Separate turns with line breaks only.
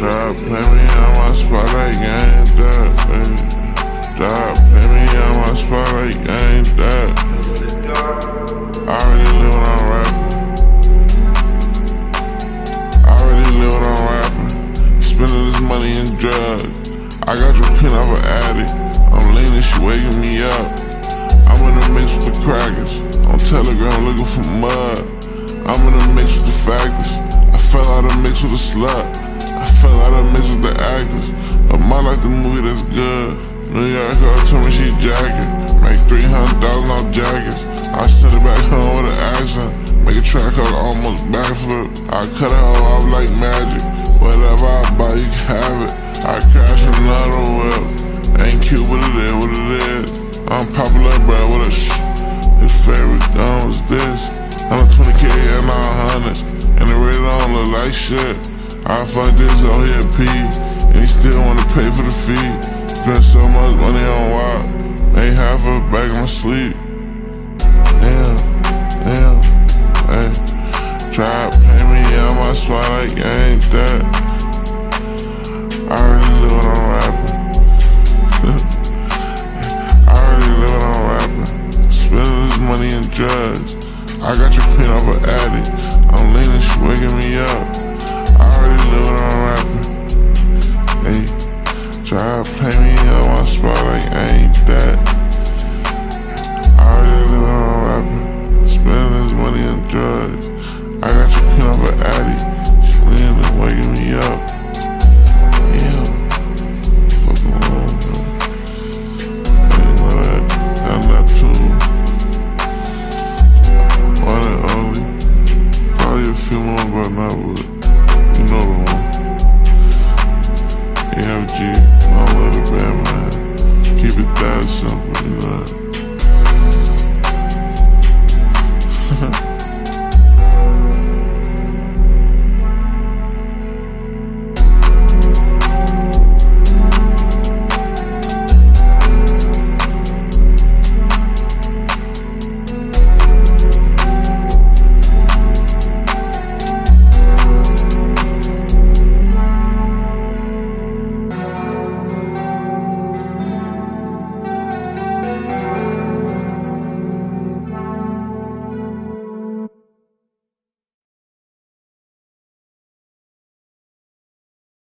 Drop, pay me on my spot like ain't that, baby. Drop, pay me on my spot like ain't that. I already live when I'm rapping. I already live when I'm rapping. Spending this money in drugs. I got your pin off an addict. I'm leaning, she waking me up. I'm in the mix with the crackers. On Telegram looking for mud. I'm in the mix with the factors. I fell out of mix with a slut. I out of with the actors. But my life the movie that's good. New York girl told me she jacket. Make 300,000 off jackets. I send it back home with an accent. Make a track called almost backflip. I cut her off like magic. Whatever I buy, you can have it. I crash another whip. Ain't cute, but it is what it is. I'm popular, bro, with a shh. His favorite gun was this. I'm a 20k and all hundreds. And it really don't look like shit. I fuck this on here P. And he still wanna pay for the fee. Spent so much money on WAP. Made half of it back in my sleep. Damn, damn, hey. Try to pay me on my spot like ain't that. I already live what I'm rapping. I already live what I'm rapping. Spending this money in drugs. I got your pin off an addict. Try to pay me up my spot like I ain't that. I already live on rapping, spending this money on drugs. I got you clean off an addict, she clean and waking me up. Damn, fucking that, I'm not too. One and only. You know the one. AFG.